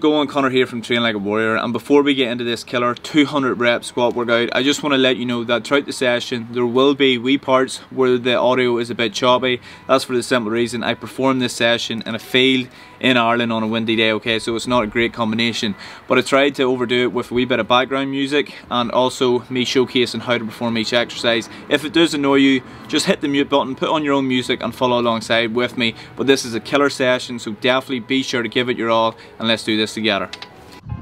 Go on Conor here from Train Like a Warrior and before we get into this killer 200 rep squat workout I just want to let you know that throughout the session there will be wee parts where the audio is a bit choppy. That's for the simple reason I performed this session in a field in Ireland on a windy day okay? So it's not a great combination. But I tried to overdo it with a wee bit of background music and also me showcasing how to perform each exercise. If it does annoy you just hit the mute button put on your own music and follow alongside with me. But this is a killer session so definitely be sure to give it your all and let's do this together.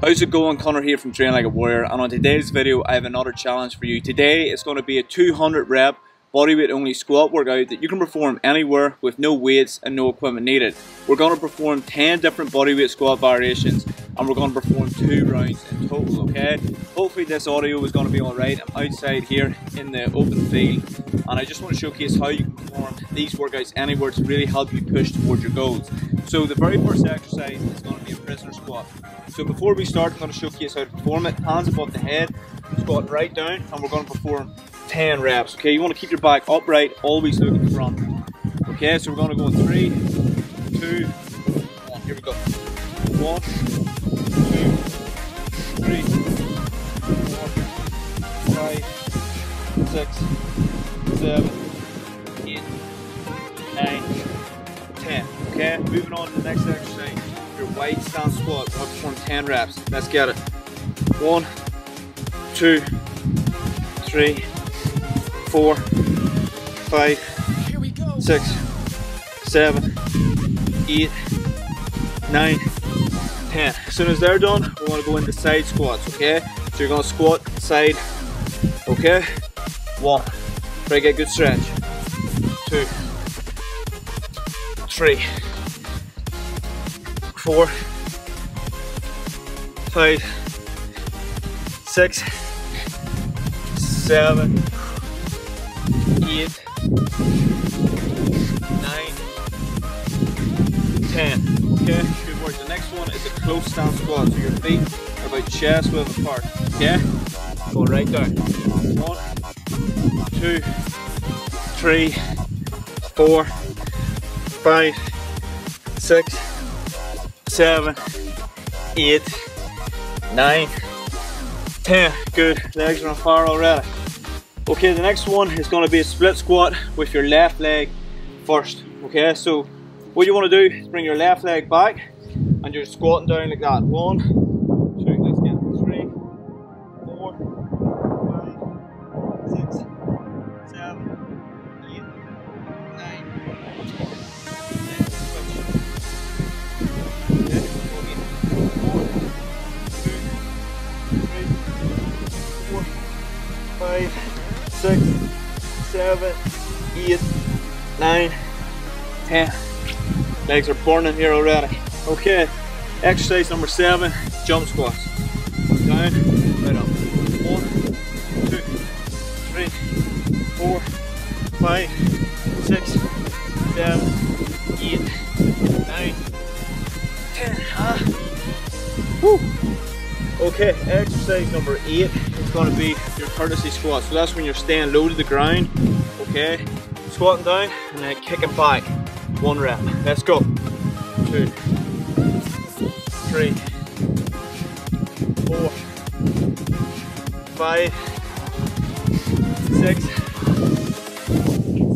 How's it going? Conor here from Train Like a Warrior and on today's video I have another challenge for you. Today it's going to be a 200 rep bodyweight only squat workout that you can perform anywhere with no weights and no equipment needed. We're going to perform 10 different bodyweight squat variations and we're going to perform two rounds in total, okay? Hopefully this audio is going to be alright. I'm outside here in the open field and I just want to showcase how you can perform these workouts anywhere to really help you push towards your goals. So the very first exercise is going to be a prisoner squat. So before we start, I'm going to showcase how to perform it. Hands above the head, squat right down and we're going to perform 10 reps, okay? You want to keep your back upright, always look in front. Okay, so we're going to go in three, two, one. Here we go. One, two, three, four, five, six, seven, next exercise. Your wide stance squat. Going perform 10 reps. Let's get it. One, two, three, four, five, six, seven, eight, nine, ten. As soon as they're done, we want to go into side squats, okay? So you're gonna squat side, okay? One, try to get good stretch. Two, three, four, five, six, seven, eight, nine, ten. Okay, good work. The next one is a close stance squat. So your feet are about chest width apart. Okay, go right down. One, two, three, four, five, six, seven, eight, nine, ten. Good. Legs are on fire already. Okay, the next one is going to be a split squat with your left leg first. Okay, so what you want to do is bring your left leg back and you're squatting down like that. One, seven, eight, nine, ten. Legs are burning here already. Okay, exercise number seven, jump squats. Down, right up. One, two, three, four, five, six, seven, eight, nine, ten. Ah. Woo. Okay, exercise number eight is going to be your curtsy squat. So that's when you're staying low to the ground, okay? Squatting down and then kicking back. One rep. Let's go. Two, three, four, five, six,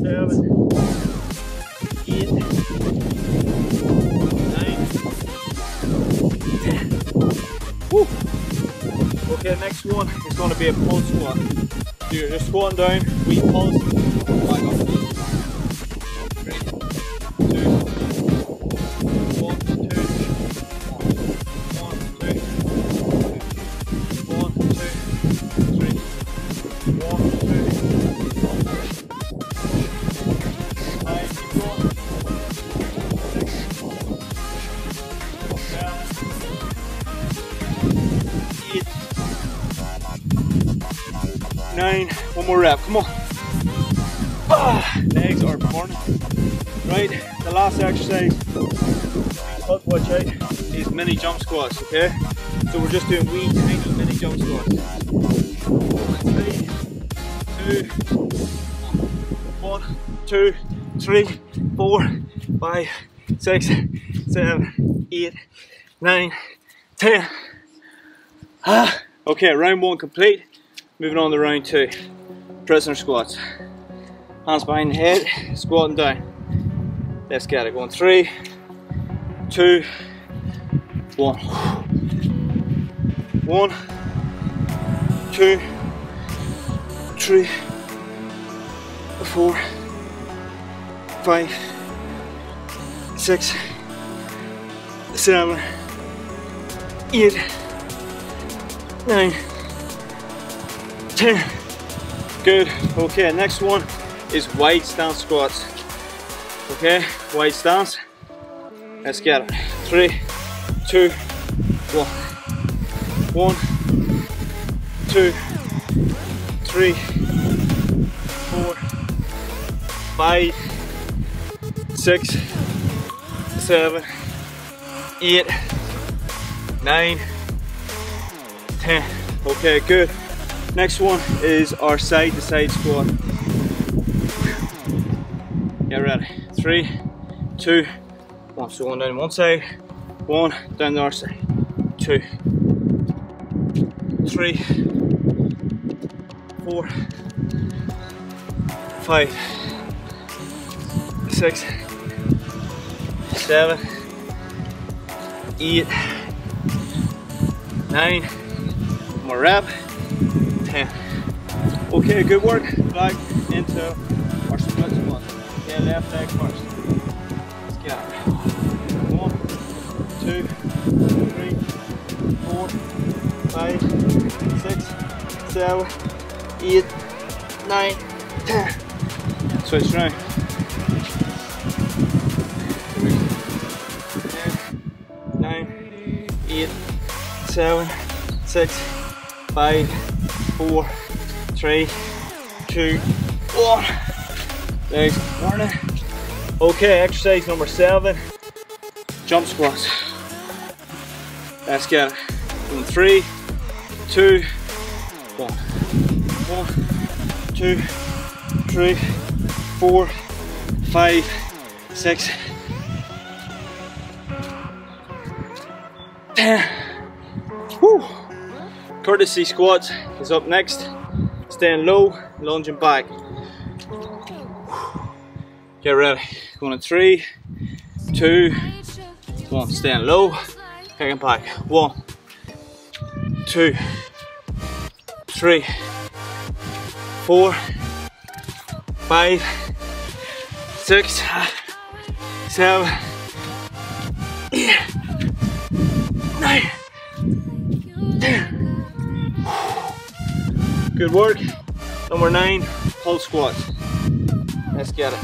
seven, eight, nine. Woo. Okay, next one is going to be a pulse squat. So you're just squatting down, we pulse, nine, one more rep, come on. Ah, legs are burning. Right, the last exercise, but watch out, is mini jump squats, okay? So we're just doing wee tiny mini jump squats. Three, two, one, two, three, four, five, six, seven, eight, nine, 10. Ah. Okay, round one complete. Moving on to round two. Prisoner squats. Hands behind the head, squatting down. Let's get it. Going three, two, one. One, two, three, four, five, six, seven, eight, nine, ten. Good. Okay, next one is wide stance squats. Okay, wide stance. Let's get it. Three, two, one. One, two, three, four, five, six, seven, eight, nine, ten. Okay, good. Next one is our side to side squat. Get ready. Three, two, one. So one down one side, one down the other side. Two, three, four, five, six, seven, eight, nine, more rep, ten. Okay, good work. Back into our split squat. Okay, left leg first. Let's get it. One, two, three, four, five, six, seven, eight, nine, ten. Switch round. Ten, nine, eight, seven, six, five, four, three, two, one. Legs warning. Okay, exercise number seven. Jump squats. Let's get it. Going three, two, one. One, two, three, four, five, six, ten. Whew. Curtsy squats is up next. Staying low, lunging back. Get ready. Going in three, two, one. Staying low, picking back. One, two, three, four, five, six, seven, eight, nine, Good work. Number nine, pulse squats. Let's get it.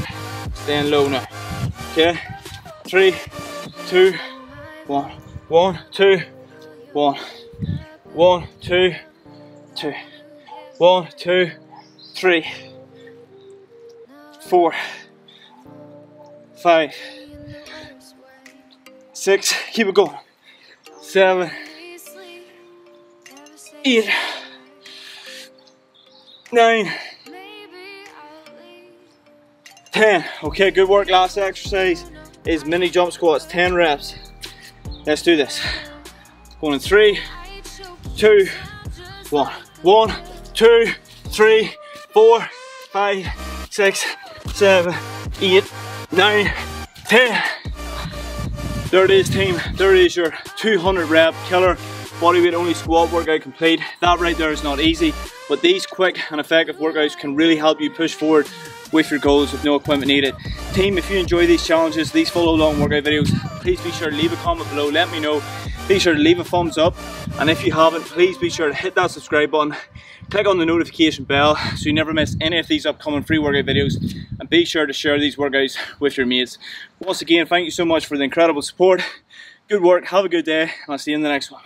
Staying low now. Okay. Three, two, one. One, two, one. One, two, two. One, two, three, four, five, six. Keep it going. Seven, eight, nine, ten. Okay, good work. Last exercise is mini jump squats, 10 reps. Let's do this. Going in three, two, one. One, two, three, four, five, six, seven, eight, nine, ten. There it is team, there is your 200 rep killer bodyweight only squat workout complete. That right there is not easy, but these quick and effective workouts can really help you push forward with your goals with no equipment needed. Team, if you enjoy these challenges, these follow along workout videos, please be sure to leave a comment below, let me know. Be sure to leave a thumbs up, and if you haven't, please be sure to hit that subscribe button, click on the notification bell so you never miss any of these upcoming free workout videos, and be sure to share these workouts with your mates. Once again, thank you so much for the incredible support. Good work, have a good day, and I'll see you in the next one.